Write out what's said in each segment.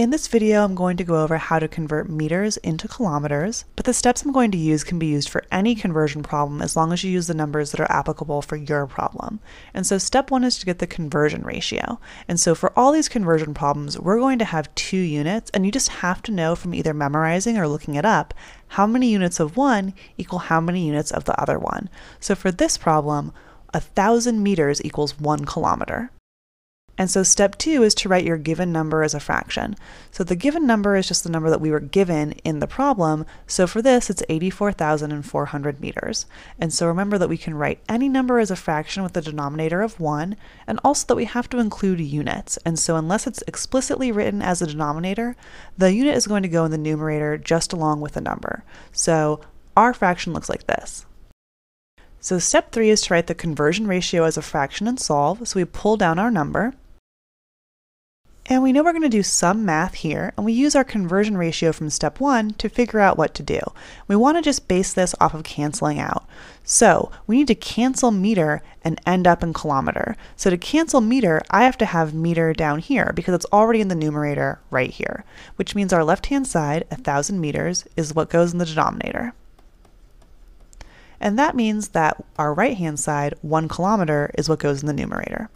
In this video, I'm going to go over how to convert meters into kilometers, but the steps I'm going to use can be used for any conversion problem as long as you use the numbers that are applicable for your problem. And so step one is to get the conversion ratio. And so for all these conversion problems, we're going to have two units, and you just have to know from either memorizing or looking it up how many units of one equal how many units of the other one. So for this problem, a thousand meters equals one kilometer. And so step two is to write your given number as a fraction. So the given number is just the number that we were given in the problem. So for this, it's 84,400 meters. And so remember that we can write any number as a fraction with the denominator of 1, and also that we have to include units. And so unless it's explicitly written as a denominator, the unit is going to go in the numerator just along with the number. So our fraction looks like this. So step three is to write the conversion ratio as a fraction and solve. So we pull down our number. And we know we're going to do some math here, and we use our conversion ratio from step one to figure out what to do. We want to just base this off of canceling out. So we need to cancel meter and end up in kilometer. So to cancel meter, I have to have meter down here because it's already in the numerator right here, which means our left-hand side, 1,000 meters, is what goes in the denominator. And that means that our right-hand side, one kilometer, is what goes in the numerator.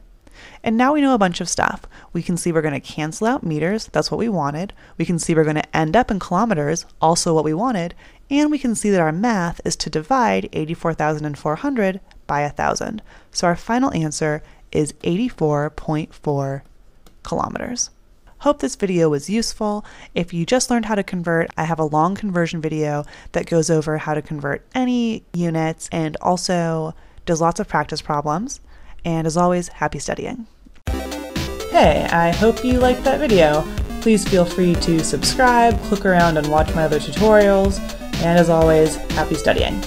And now we know a bunch of stuff. We can see we're going to cancel out meters, that's what we wanted. We can see we're going to end up in kilometers, also what we wanted. And we can see that our math is to divide 84,400 by 1,000. So our final answer is 84.4 kilometers. Hope this video was useful. If you just learned how to convert, I have a long conversion video that goes over how to convert any units and also does lots of practice problems. And as always, happy studying. Hey, I hope you liked that video. Please feel free to subscribe, click around and watch my other tutorials, and as always, happy studying.